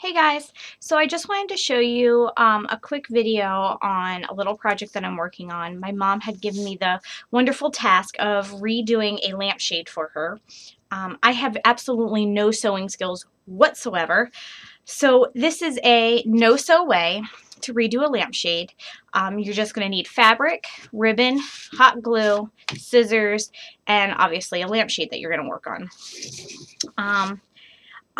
Hey guys, so I just wanted to show you um, a quick video on a little project that I'm working on. My mom had given me the wonderful task of redoing a lampshade for her. Um, I have absolutely no sewing skills whatsoever, so this is a no-sew way to redo a lampshade. Um, you're just going to need fabric, ribbon, hot glue, scissors, and obviously a lampshade that you're going to work on.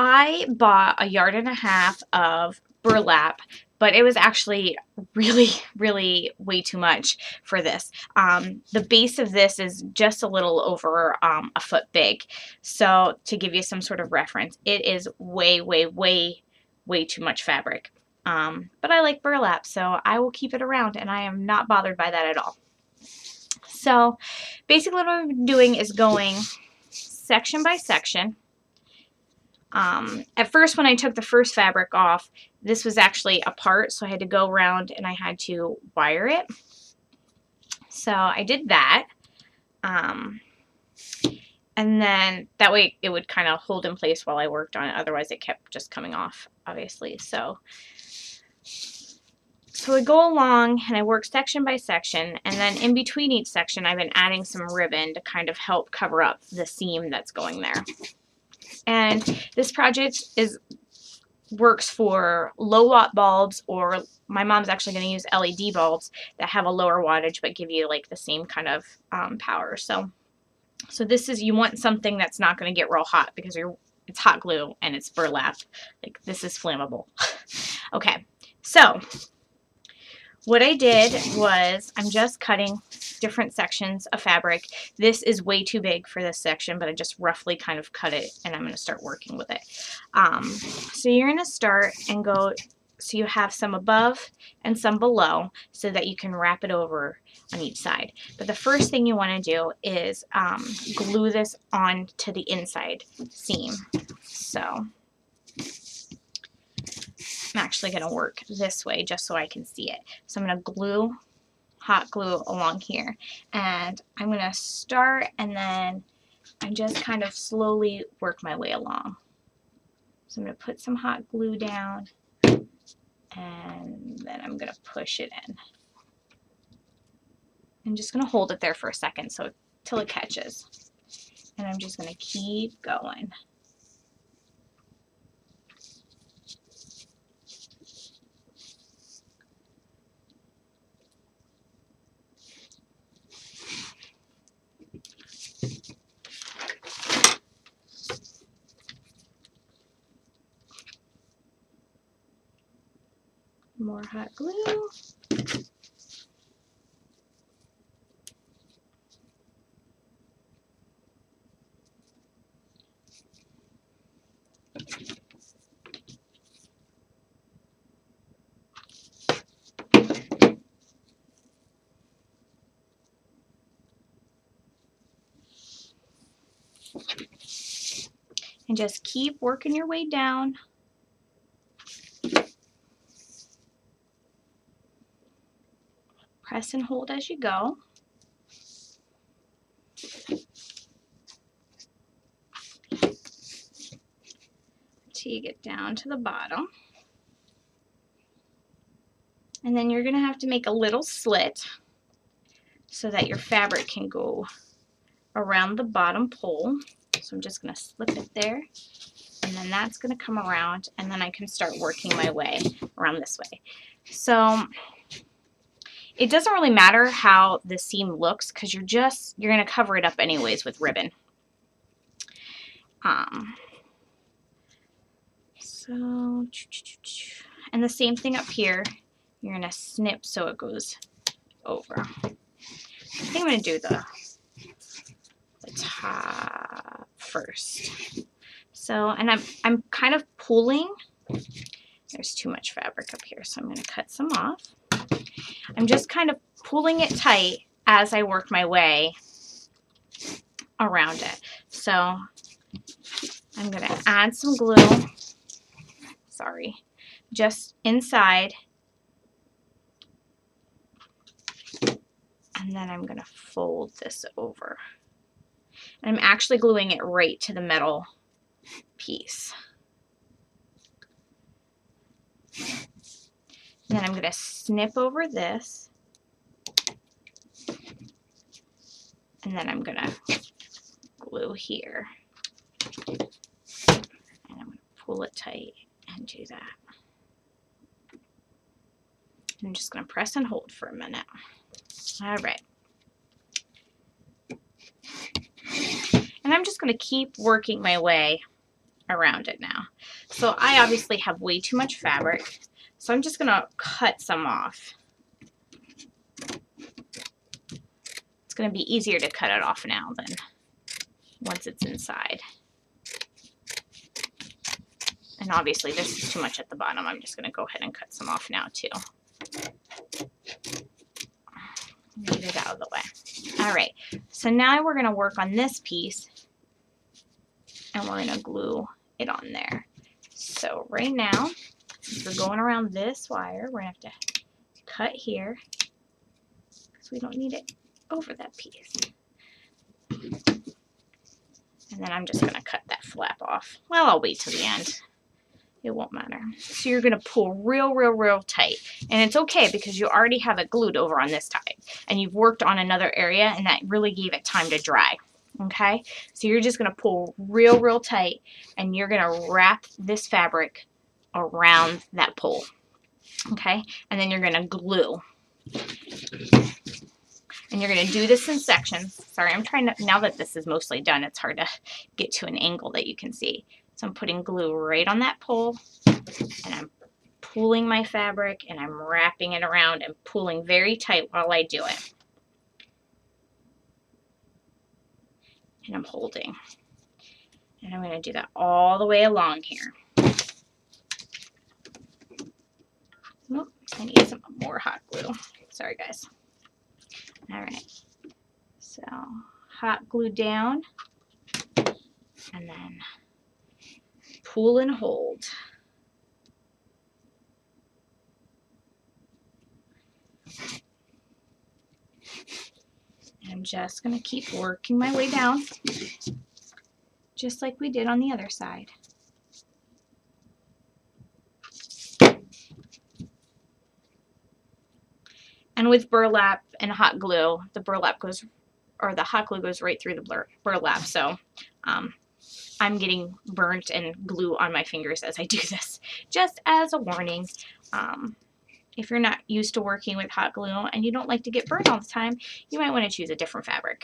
I bought a yard and a half of burlap, but it was actually really, really way too much for this. Um, the base of this is just a little over um, a foot big. So to give you some sort of reference, it is way, way, way, way too much fabric. Um, but I like burlap, so I will keep it around, and I am not bothered by that at all. So basically what I'm doing is going section by section um, at first, when I took the first fabric off, this was actually apart, so I had to go around and I had to wire it. So I did that. Um, and then that way it would kind of hold in place while I worked on it. Otherwise, it kept just coming off, obviously. So, so I go along and I work section by section. And then in between each section, I've been adding some ribbon to kind of help cover up the seam that's going there. And this project is works for low watt bulbs or my mom's actually going to use LED bulbs that have a lower wattage but give you like the same kind of um, power. So, so this is, you want something that's not going to get real hot because you're, it's hot glue and it's burlap. Like this is flammable. okay, so what I did was I'm just cutting different sections of fabric. This is way too big for this section, but I just roughly kind of cut it and I'm going to start working with it. Um, so you're going to start and go, so you have some above and some below so that you can wrap it over on each side. But the first thing you want to do is um, glue this on to the inside seam. So I'm actually going to work this way just so I can see it. So I'm going to glue, hot glue along here. And I'm going to start and then I just kind of slowly work my way along. So I'm going to put some hot glue down and then I'm going to push it in. I'm just going to hold it there for a second so till it catches. And I'm just going to keep going. More hot glue. And just keep working your way down Press and hold as you go. Until you get down to the bottom. And then you're going to have to make a little slit so that your fabric can go around the bottom pole. So I'm just going to slip it there. And then that's going to come around and then I can start working my way around this way. So it doesn't really matter how the seam looks because you're just, you're going to cover it up anyways with ribbon. Um, so, and the same thing up here. You're going to snip so it goes over. I think I'm going to do the, the top first. So, and I'm, I'm kind of pulling. There's too much fabric up here, so I'm going to cut some off. I'm just kind of pulling it tight as I work my way around it. So I'm going to add some glue, sorry, just inside. And then I'm going to fold this over. I'm actually gluing it right to the metal piece. Then I'm going to snip over this. And then I'm going to glue here. And I'm going to pull it tight and do that. I'm just going to press and hold for a minute. All right. And I'm just going to keep working my way around it now. So I obviously have way too much fabric, so I'm just going to cut some off. It's going to be easier to cut it off now than once it's inside. And obviously this is too much at the bottom. I'm just going to go ahead and cut some off now too. Get it out of the way. All right, so now we're going to work on this piece and we're going to glue it on there. So right now, we're going around this wire, we're going to have to cut here because we don't need it over that piece. And then I'm just going to cut that flap off. Well, I'll wait till the end. It won't matter. So you're going to pull real, real, real tight. And it's okay because you already have it glued over on this side. And you've worked on another area and that really gave it time to dry okay? So you're just going to pull real, real tight, and you're going to wrap this fabric around that pole, okay? And then you're going to glue. And you're going to do this in sections. Sorry, I'm trying to, now that this is mostly done, it's hard to get to an angle that you can see. So I'm putting glue right on that pole, and I'm pulling my fabric, and I'm wrapping it around and pulling very tight while I do it. and I'm holding. And I'm going to do that all the way along here. Oh, I need some more hot glue. Sorry, guys. All right. So, hot glue down. And then pull and hold. I'm just going to keep working my way down, just like we did on the other side. And with burlap and hot glue, the burlap goes, or the hot glue goes right through the burlap. So um, I'm getting burnt and glue on my fingers as I do this, just as a warning. Um, if you're not used to working with hot glue and you don't like to get burnt all the time, you might want to choose a different fabric.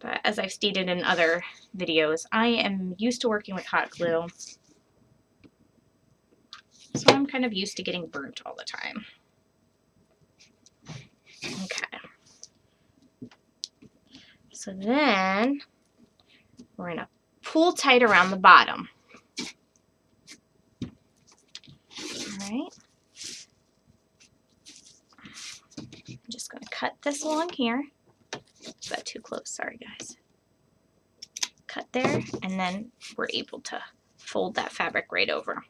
But as I've stated in other videos, I am used to working with hot glue. So I'm kind of used to getting burnt all the time. Okay. So then we're going to pull tight around the bottom. right. I'm just going to cut this along here. Is that too close? Sorry, guys. Cut there, and then we're able to fold that fabric right over.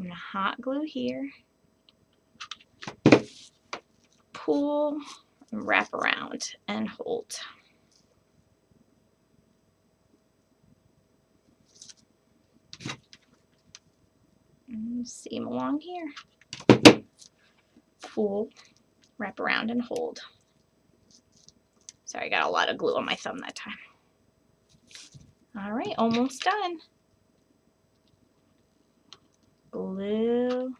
I'm going to hot glue here. Pull, wrap around, and hold. Mm, seam along here. Pull, wrap around and hold. Sorry, I got a lot of glue on my thumb that time. All right, almost done. Glue,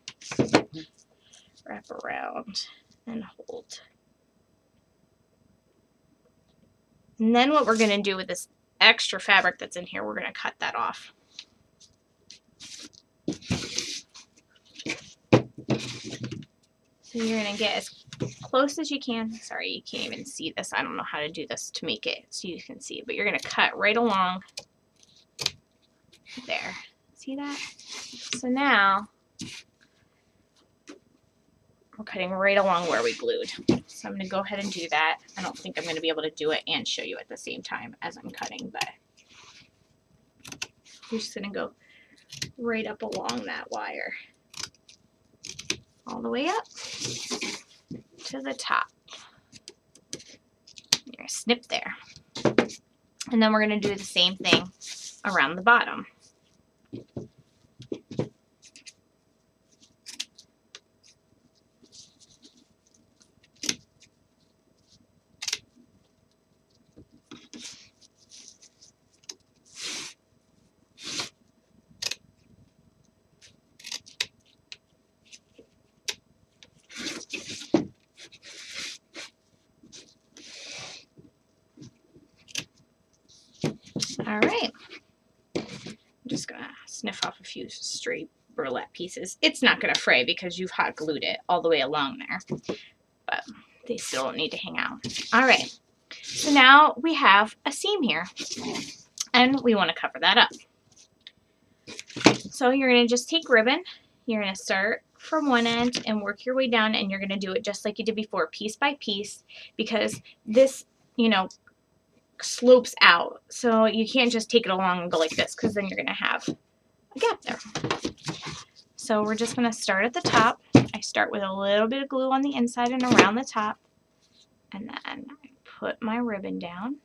wrap around and hold. And then what we're going to do with this extra fabric that's in here, we're going to cut that off. So you're going to get as close as you can. Sorry, you can't even see this. I don't know how to do this to make it so you can see. But you're going to cut right along there. See that? So now we're cutting right along where we glued. So I'm going to go ahead and do that. I don't think I'm going to be able to do it and show you at the same time as I'm cutting, but you're just going to go right up along that wire all the way up to the top. You're snip there. And then we're going to do the same thing around the bottom. All right, sniff off a few stray burlap pieces. It's not going to fray because you've hot glued it all the way along there, but they still don't need to hang out. All right. So now we have a seam here, and we want to cover that up. So you're going to just take ribbon. You're going to start from one end and work your way down, and you're going to do it just like you did before, piece by piece, because this, you know, slopes out. So you can't just take it along and go like this, because then you're going to have a gap there. So we're just going to start at the top. I start with a little bit of glue on the inside and around the top, and then I put my ribbon down,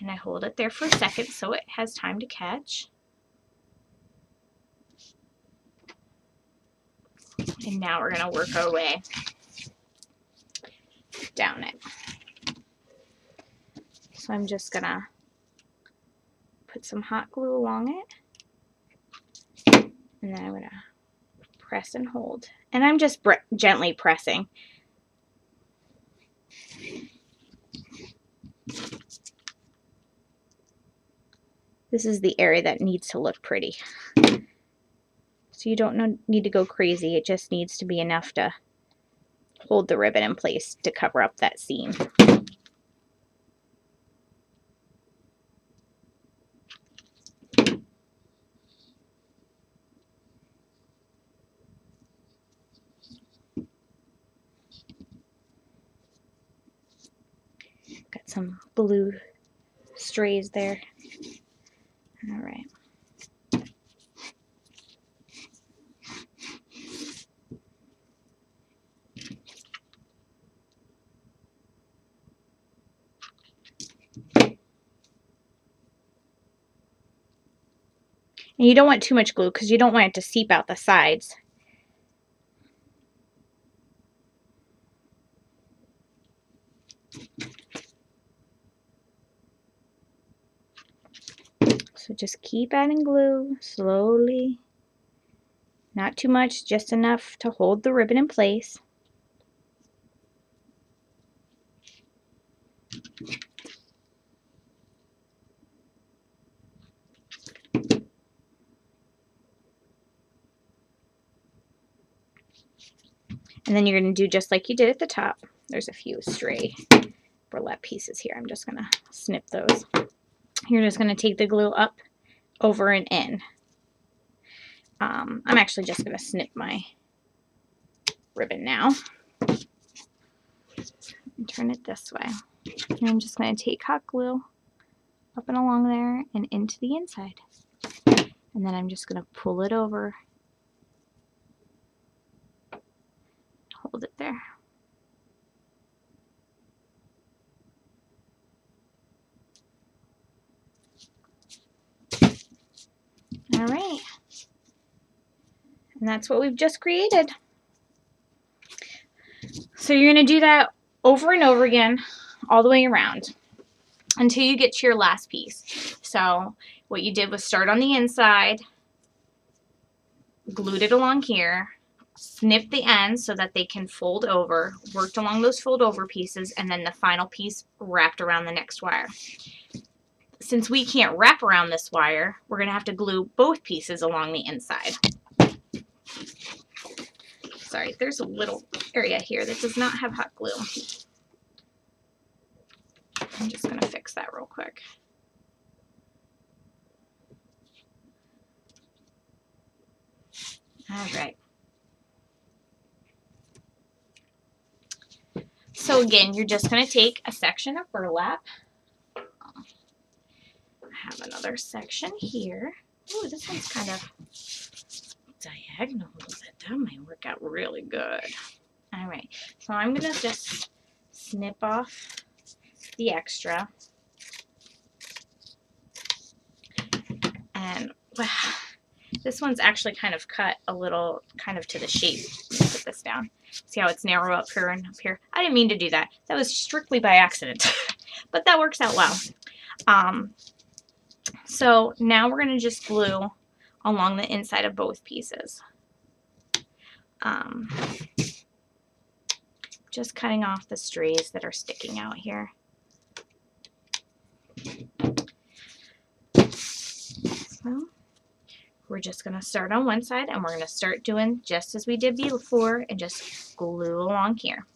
and I hold it there for a second so it has time to catch. And now we're going to work our way down it. So I'm just going to put some hot glue along it. And then I'm going to press and hold. And I'm just gently pressing. This is the area that needs to look pretty. So you don't need to go crazy. It just needs to be enough to hold the ribbon in place to cover up that seam. Got some blue strays there. All right. And you don't want too much glue because you don't want it to seep out the sides. So just keep adding glue slowly. Not too much, just enough to hold the ribbon in place. And then you're going to do just like you did at the top. There's a few stray burlap pieces here. I'm just going to snip those. You're just going to take the glue up, over, and in. Um, I'm actually just going to snip my ribbon now. And turn it this way. And I'm just going to take hot glue up and along there and into the inside. And then I'm just going to pull it over hold it there. All right. And that's what we've just created. So you're going to do that over and over again all the way around until you get to your last piece. So what you did was start on the inside, glued it along here, snipped the ends so that they can fold over, worked along those fold over pieces, and then the final piece wrapped around the next wire. Since we can't wrap around this wire, we're going to have to glue both pieces along the inside. Sorry, there's a little area here that does not have hot glue. I'm just going to fix that real quick. All right. So again, you're just going to take a section of burlap. Have another section here. Oh, this one's kind of diagonal a little bit. That might work out really good. All right, so I'm going to just snip off the extra. And wow, this one's actually kind of cut a little kind of to the shape. Let me put this down. See how it's narrow up here and up here? I didn't mean to do that. That was strictly by accident. but that works out well. Um, so now we're going to just glue along the inside of both pieces. Um, just cutting off the strays that are sticking out here. Well, we're just going to start on one side and we're going to start doing just as we did before and just glue along here.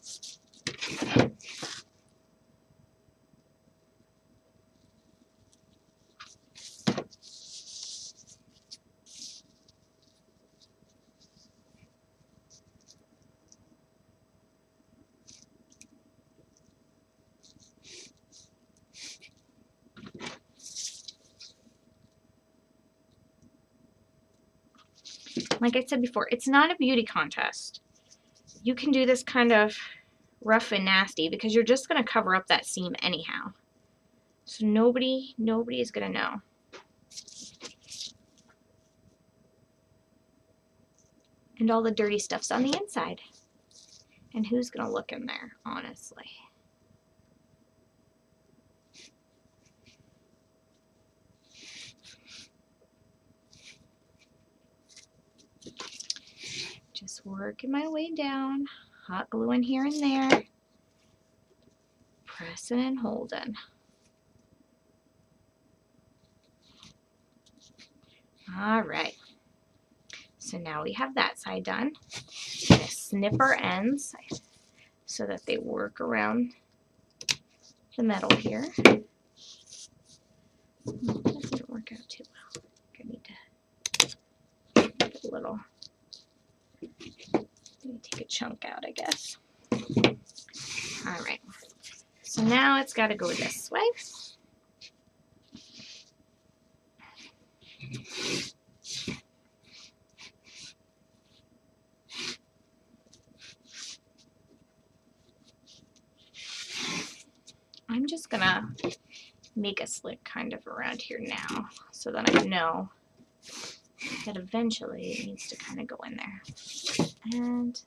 Like I said before, it's not a beauty contest. You can do this kind of rough and nasty because you're just going to cover up that seam anyhow. So nobody, nobody is going to know. And all the dirty stuff's on the inside. And who's going to look in there, honestly? Just working my way down, hot gluing here and there, pressing and holding. All right. So now we have that side done. Gonna snip our ends so that they work around the metal here. that didn't work out too well. I need to a little take a chunk out, I guess. All right. So now it's got to go this way. I'm just going to make a slit kind of around here now so that I know that eventually it needs to kind of go in there. And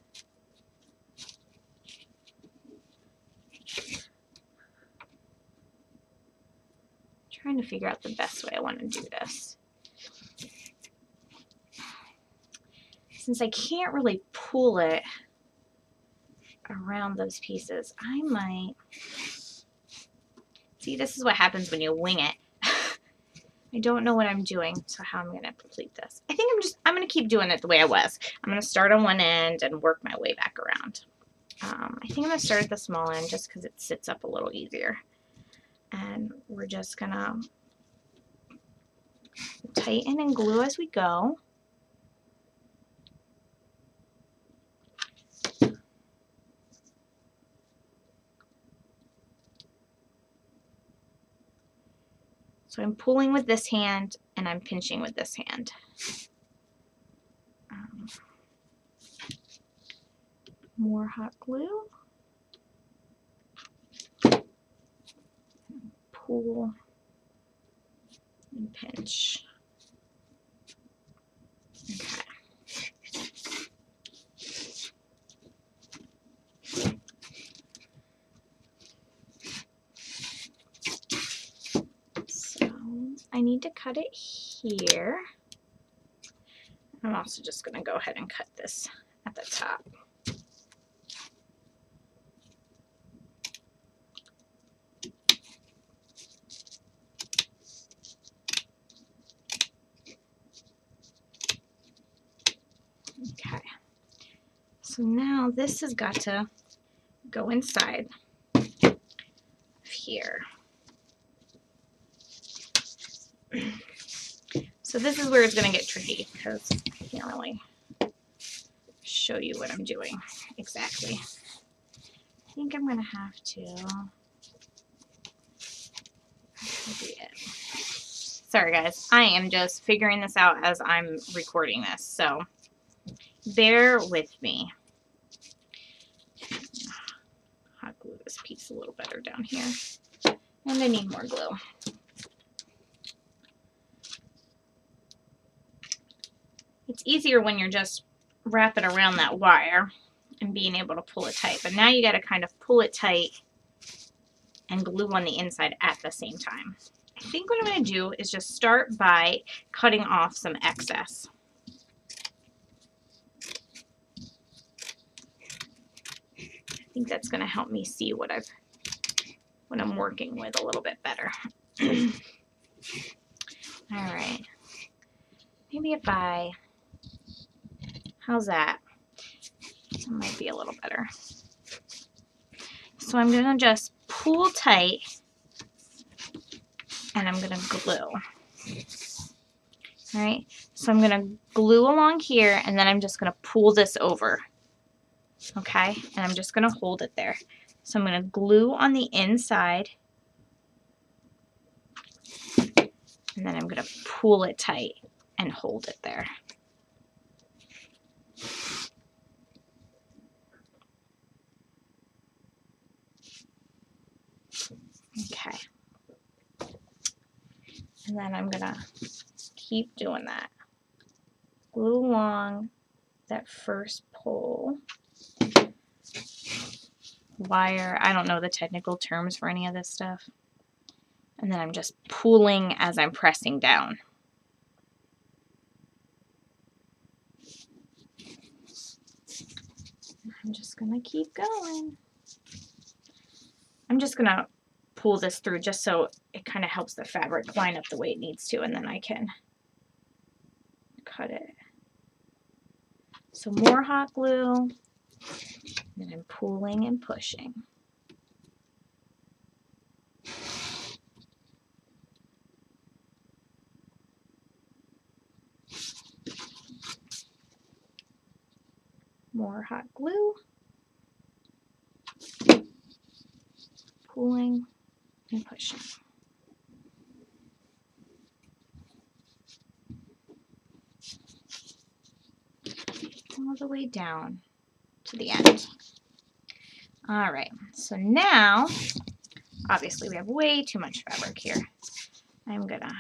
trying to figure out the best way I want to do this. Since I can't really pull it around those pieces, I might... See, this is what happens when you wing it. I don't know what I'm doing, so how I'm going to complete this. I think I'm just, I'm going to keep doing it the way I was. I'm going to start on one end and work my way back around. Um, I think I'm going to start at the small end just because it sits up a little easier. And we're just going to tighten and glue as we go. So I'm pulling with this hand and I'm pinching with this hand. Um, more hot glue. Pull and pinch. Okay. I need to cut it here. I'm also just going to go ahead and cut this at the top. Okay, so now this has got to go inside here. So this is where it's going to get tricky because I can't really show you what I'm doing exactly. I think I'm going to have to... Sorry guys, I am just figuring this out as I'm recording this, so bear with me. Hot glue this piece a little better down here. And I need more glue. It's easier when you're just wrapping around that wire and being able to pull it tight. But now you got to kind of pull it tight and glue on the inside at the same time. I think what I'm going to do is just start by cutting off some excess. I think that's going to help me see what I've what I'm working with a little bit better. All right. maybe if I, how's that? That might be a little better. So I'm going to just pull tight and I'm going to glue. Alright, so I'm going to glue along here and then I'm just going to pull this over. Okay, and I'm just going to hold it there. So I'm going to glue on the inside and then I'm going to pull it tight and hold it there. Okay. And then I'm going to keep doing that. Glue along that first pull. Wire, I don't know the technical terms for any of this stuff. And then I'm just pulling as I'm pressing down. I'm just going to keep going. I'm just going to pull this through just so it kind of helps the fabric line up the way it needs to and then I can cut it. So more hot glue and I'm pulling and pushing. More hot glue. Pulling and pushing. All the way down to the end. All right, so now, obviously we have way too much fabric here. I'm gonna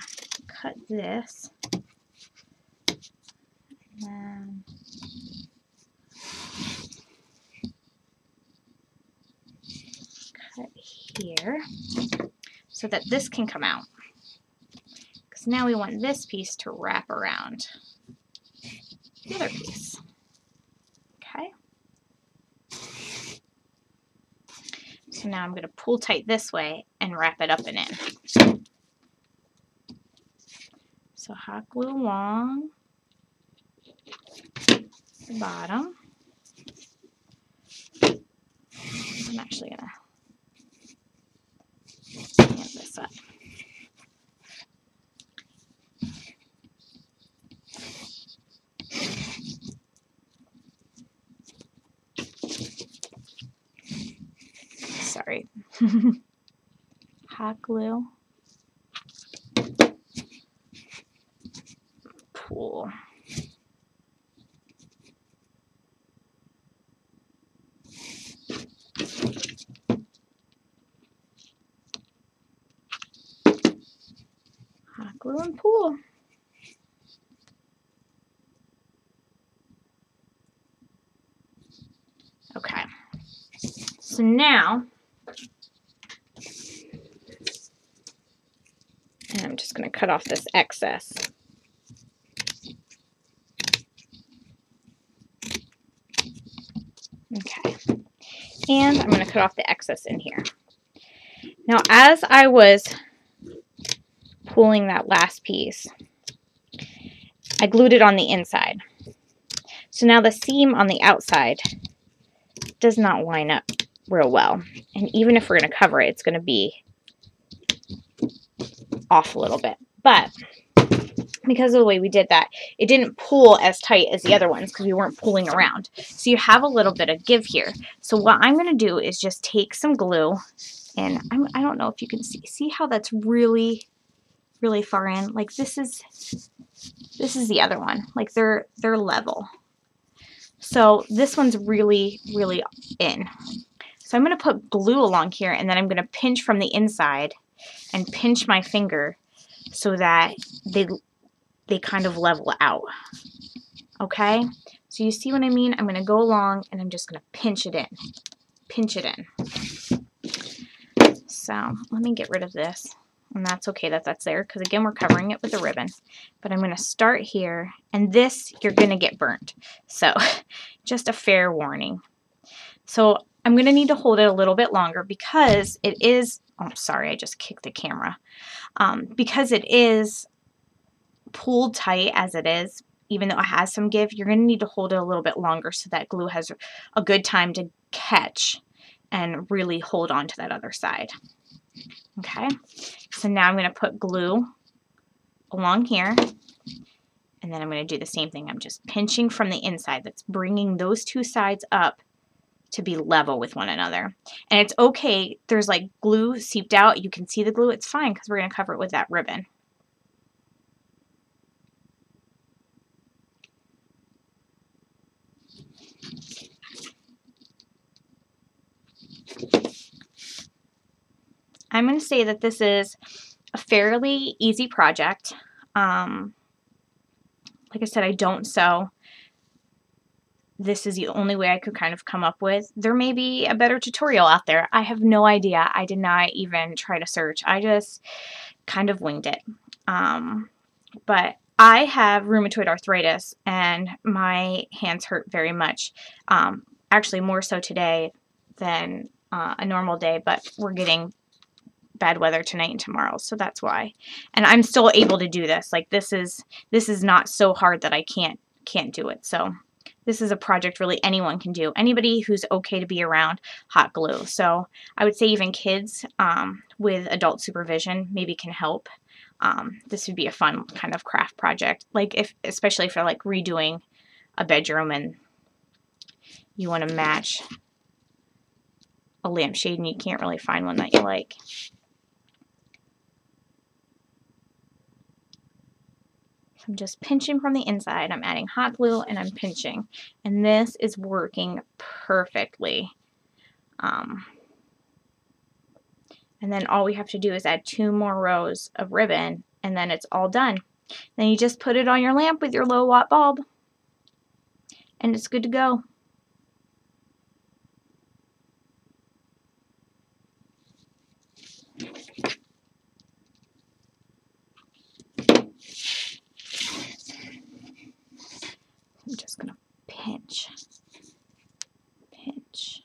cut this. And cut here so that this can come out. Because now we want this piece to wrap around the other piece. Okay. So now I'm going to pull tight this way and wrap it up and in. So hot glue along the bottom. I'm actually going to this up. Sorry. Hot glue. Pull. And pull. Okay. So now, and I'm just going to cut off this excess. Okay. And I'm going to cut off the excess in here. Now, as I was pulling that last piece, I glued it on the inside. So now the seam on the outside does not line up real well. And even if we're going to cover it, it's going to be off a little bit. But because of the way we did that, it didn't pull as tight as the other ones because we weren't pulling around. So you have a little bit of give here. So what I'm going to do is just take some glue and I'm, I don't know if you can see, see how that's really, really far in? Like this is, this is the other one. Like they're, they're level. So this one's really, really in. So I'm going to put glue along here and then I'm going to pinch from the inside and pinch my finger so that they they kind of level out. Okay? So you see what I mean? I'm going to go along and I'm just going to pinch it in. Pinch it in. So let me get rid of this. And that's okay that that's there because again we're covering it with a ribbon. But I'm going to start here and this you're going to get burnt. So just a fair warning. So I'm going to need to hold it a little bit longer because it is, oh sorry I just kicked the camera. Um, because it is pulled tight as it is, even though it has some give, you're going to need to hold it a little bit longer so that glue has a good time to catch and really hold on to that other side. Okay, so now I'm going to put glue along here and then I'm going to do the same thing. I'm just pinching from the inside. That's bringing those two sides up to be level with one another. And it's okay. There's like glue seeped out. You can see the glue. It's fine because we're going to cover it with that ribbon. I'm going to say that this is a fairly easy project. Um, like I said, I don't sew. This is the only way I could kind of come up with. There may be a better tutorial out there. I have no idea. I did not even try to search. I just kind of winged it. Um, but I have rheumatoid arthritis and my hands hurt very much. Um, actually, more so today than uh, a normal day, but we're getting bad weather tonight and tomorrow so that's why. And I'm still able to do this. Like this is this is not so hard that I can't can't do it. So this is a project really anyone can do. Anybody who's okay to be around hot glue. So I would say even kids um, with adult supervision maybe can help. Um, this would be a fun kind of craft project. Like if especially for like redoing a bedroom and you want to match a lampshade and you can't really find one that you like. I'm just pinching from the inside. I'm adding hot glue and I'm pinching. And this is working perfectly. Um, and then all we have to do is add two more rows of ribbon and then it's all done. Then you just put it on your lamp with your low watt bulb and it's good to go. I'm just going to pinch, pinch.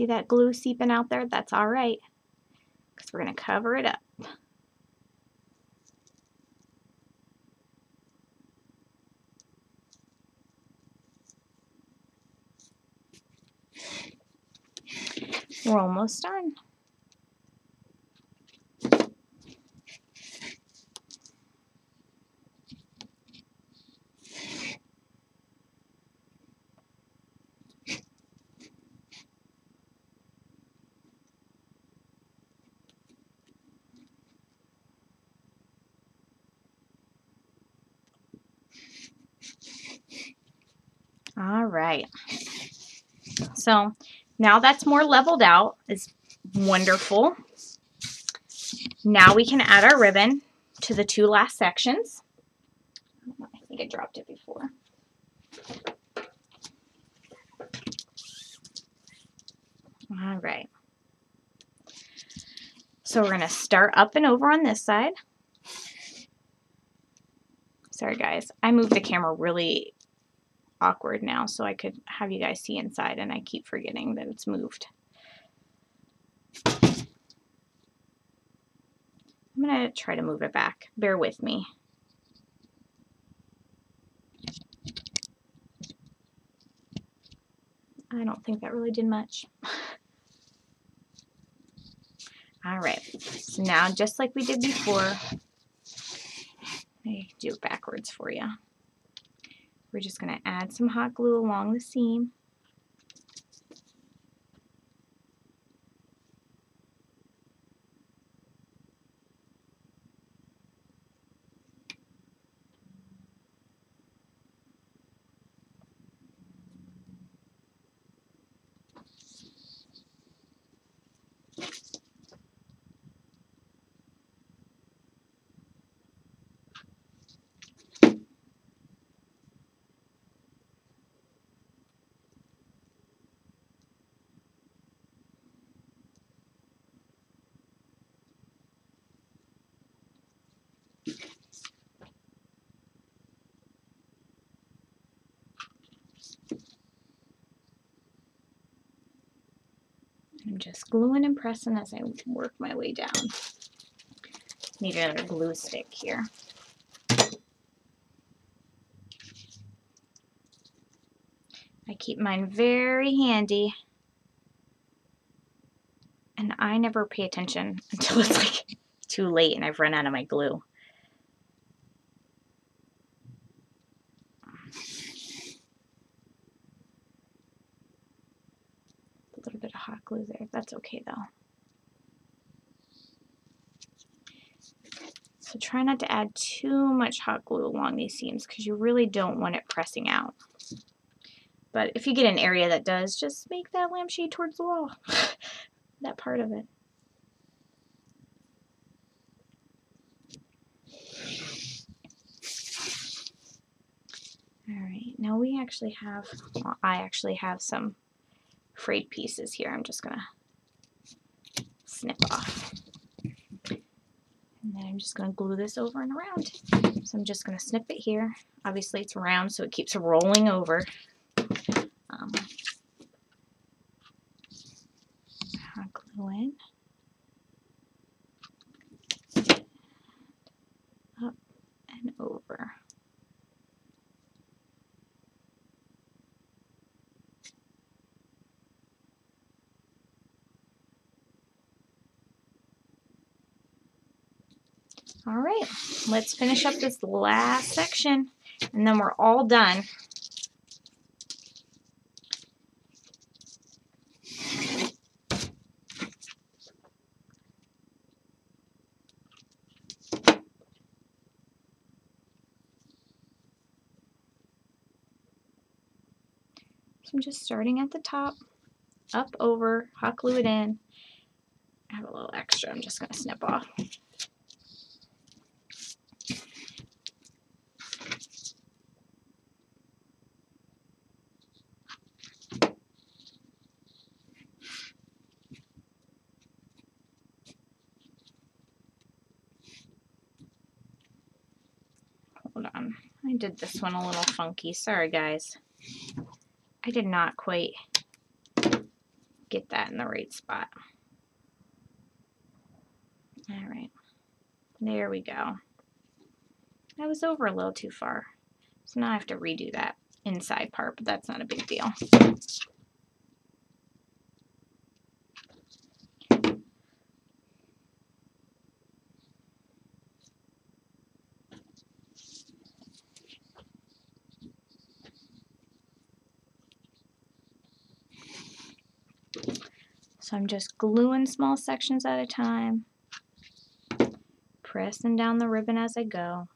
See that glue seeping out there? That's all right because we're going to cover it up. We're almost done. All right. So now that's more leveled out. It's wonderful. Now we can add our ribbon to the two last sections. I think I dropped it before. All right. So we're going to start up and over on this side. Sorry guys, I moved the camera really awkward now so I could have you guys see inside and I keep forgetting that it's moved. I'm going to try to move it back. Bear with me. I don't think that really did much. All right, so now just like we did before, I do it backwards for you. We're just going to add some hot glue along the seam. I'm just gluing and pressing as I work my way down. Need another glue stick here. I keep mine very handy. And I never pay attention until it's like too late and I've run out of my glue. A little bit of hot glue there. That's okay though. So try not to add too much hot glue along these seams because you really don't want it pressing out. But if you get an area that does, just make that lampshade towards the wall. that part of it. Alright, now we actually have, well, I actually have some frayed pieces here. I'm just to snip off. And then I'm just going to glue this over and around. So I'm just going to snip it here. Obviously it's round so it keeps rolling over. Um, hot glue in. Up and over. All right, let's finish up this last section and then we're all done. So I'm just starting at the top, up over, hot glue it in. I have a little extra I'm just going to snip off. Hold on. I did this one a little funky. Sorry, guys. I did not quite get that in the right spot. All right. There we go. I was over a little too far. So now I have to redo that inside part, but that's not a big deal. So I'm just gluing small sections at a time, pressing down the ribbon as I go.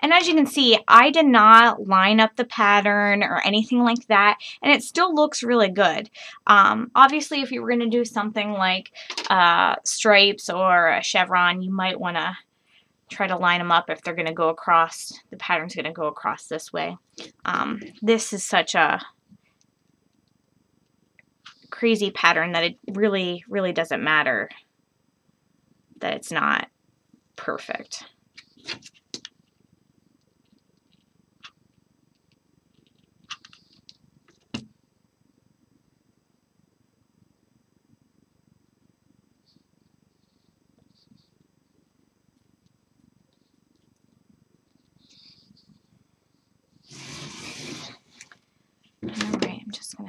And as you can see, I did not line up the pattern or anything like that, and it still looks really good. Um, obviously, if you were going to do something like uh, stripes or a chevron, you might want to try to line them up if they're going to go across, the pattern's going to go across this way. Um, this is such a crazy pattern that it really, really doesn't matter that it's not perfect.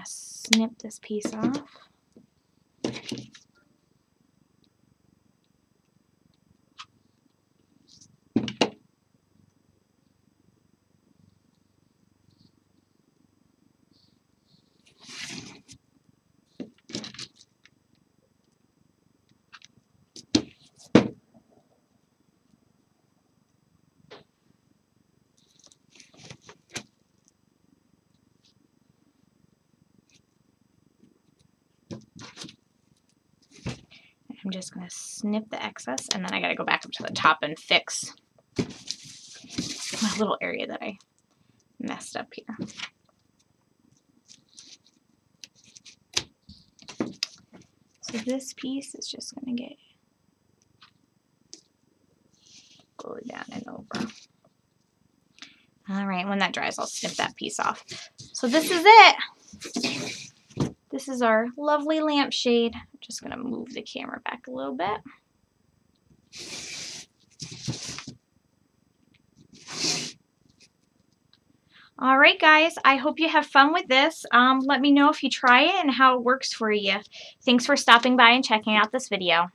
Snip this piece off. I'm just going to snip the excess and then I got to go back up to the top and fix my little area that I messed up here. So this piece is just going to get glued down and over. All right, when that dries, I'll snip that piece off. So this is it this is our lovely lampshade. Going to move the camera back a little bit. All right, guys, I hope you have fun with this. Um, let me know if you try it and how it works for you. Thanks for stopping by and checking out this video.